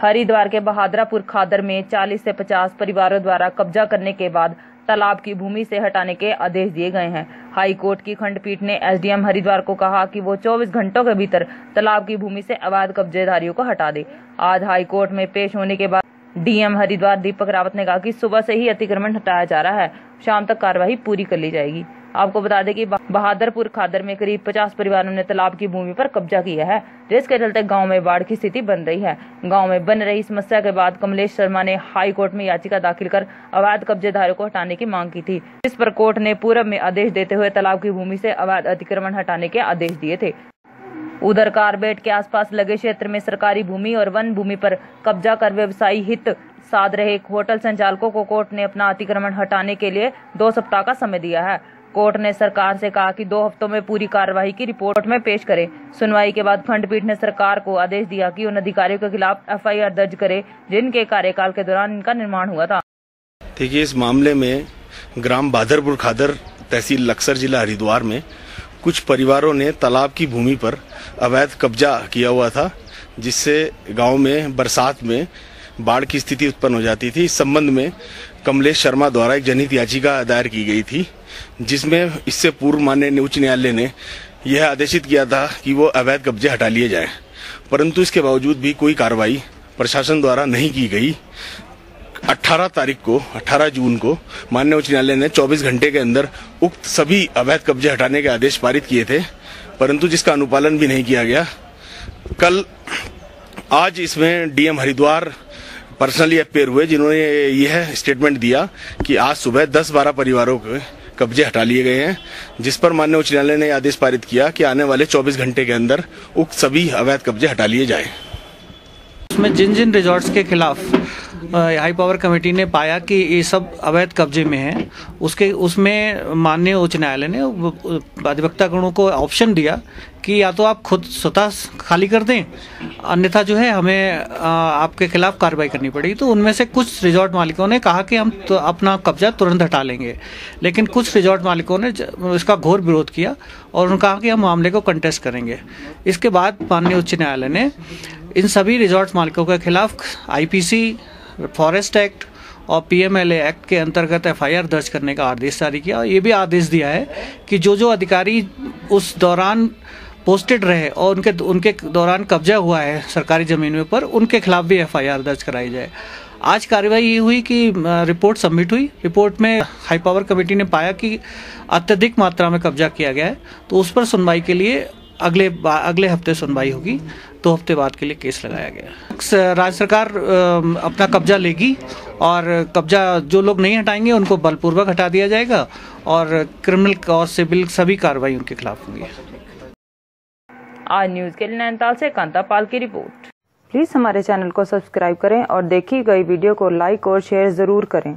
हरिद्वार के बहादरापुर खादर में 40 से 50 परिवारों द्वारा कब्जा करने के बाद तालाब की भूमि से हटाने के आदेश दिए गए हैं। हाई कोर्ट की खंडपीठ ने एसडीएम हरिद्वार को कहा कि वो 24 घंटों के भीतर तालाब की भूमि से अवैध कब्जेदारियों को हटा दे। आज हाई कोर्ट में पेश होने के बाद डीएम हरिद्वार दीपक रावत ने कहा कि सुबह से ही अतिक्रमण हटाया जा रहा है। शाम तक कार्रवाई पूरी कर ली जाएगी। आपको बता दें कि बहादुरपुर खादर में करीब 50 परिवारों ने तालाब की भूमि पर कब्जा किया है, जिसके चलते गाँव में बाढ़ की स्थिति बन रही है। गाँव में बन रही समस्या के बाद कमलेश शर्मा ने हाई कोर्ट में याचिका दाखिल कर अवैध कब्जेदारों को हटाने की मांग की थी। इस पर कोर्ट ने पूर्व में आदेश देते हुए तालाब की भूमि से अवैध अतिक्रमण हटाने के आदेश दिए थे। उधर कारबेट के आसपास लगे क्षेत्र में सरकारी भूमि और वन भूमि पर कब्जा कर व्यवसायी हित साध रहे होटल संचालकों को कोर्ट ने अपना अतिक्रमण हटाने के लिए दो सप्ताह का समय दिया है। कोर्ट ने सरकार से कहा कि दो हफ्तों में पूरी कार्यवाही की रिपोर्ट में पेश करे। सुनवाई के बाद खंडपीठ ने सरकार को आदेश दिया कि उन अधिकारियों के खिलाफ एफआईआर दर्ज करे, जिनके कार्यकाल के दौरान इनका निर्माण हुआ था। देखिए, इस मामले में ग्राम बादरपुर खादर तहसील लक्सर जिला हरिद्वार में कुछ परिवारों ने तालाब की भूमि पर अवैध कब्जा किया हुआ था, जिससे गाँव में, बरसात में बाढ़ की स्थिति उत्पन्न हो जाती थी। इस संबंध में कमलेश शर्मा द्वारा एक जनहित याचिका दायर की गई थी, जिसमें इससे पूर्व माननीय उच्च न्यायालय ने यह आदेशित किया था कि वो अवैध कब्जे हटा लिए जाएँ। परंतु इसके बावजूद भी कोई कार्रवाई प्रशासन द्वारा नहीं की गई। 18 तारीख को 18 जून को माननीय उच्च न्यायालय ने 24 घंटे के अंदर उक्त सभी अवैध कब्जे हटाने के आदेश पारित किए थे, परंतु जिसका अनुपालन भी नहीं किया गया। कल, आज इसमें डीएम हरिद्वार पर्सनली अपेयर हुए, जिन्होंने यह स्टेटमेंट दिया कि आज सुबह दस बारह परिवारों के कब्जे हटा लिए गए हैं, जिस पर मान्य उच्च न्यायालय ने आदेश पारित किया कि आने वाले 24 घंटे के अंदर उक्त सभी अवैध कब्जे हटा लिए जाए। उसमें जिन जिन रिजॉर्ट्स के खिलाफ हाई पावर कमेटी ने पाया कि ये सब अवैध कब्जे में है। उसके, उसमें माननीय उच्च न्यायालय ने अधिवक्ता गणों को ऑप्शन दिया कि या तो आप खुद स्वतः खाली कर दें, अन्यथा जो है हमें आपके खिलाफ कार्रवाई करनी पड़ेगी। तो उनमें से कुछ रिजॉर्ट मालिकों ने कहा कि हम तो अपना कब्जा तुरंत हटा लेंगे। लेकिन कुछ रिजॉर्ट मालिकों ने इसका घोर विरोध किया और उन्होंने कहा कि हम मामले को कंटेस्ट करेंगे। इसके बाद माननीय उच्च न्यायालय ने इन सभी रिजॉर्ट मालिकों के खिलाफ आईपीसी फॉरेस्ट एक्ट और पीएमएलए एक्ट के अंतर्गत एफआईआर दर्ज करने का आदेश जारी किया और ये भी आदेश दिया है कि जो जो अधिकारी उस दौरान पोस्टेड रहे और उनके उनके दौरान कब्जा हुआ है सरकारी जमीनों पर, उनके खिलाफ भी एफआईआर दर्ज कराई जाए। आज कार्रवाई ये हुई कि रिपोर्ट सबमिट हुई। रिपोर्ट में हाई पावर कमेटी ने पाया कि अत्यधिक मात्रा में कब्जा किया गया है तो उस पर सुनवाई के लिए अगले अगले हफ़्ते सुनवाई होगी। दो हफ़्ते बाद के लिए केस लगाया गया। राज्य सरकार अपना कब्जा लेगी और कब्जा जो लोग नहीं हटाएँगे उनको बलपूर्वक हटा दिया जाएगा और क्रिमिनल और सिविल सभी कार्रवाई उनके खिलाफ होंगी। आज न्यूज़ के लिए नैनीताल से कांता पाल की रिपोर्ट। प्लीज़ हमारे चैनल को सब्सक्राइब करें और देखी गई वीडियो को लाइक और शेयर ज़रूर करें।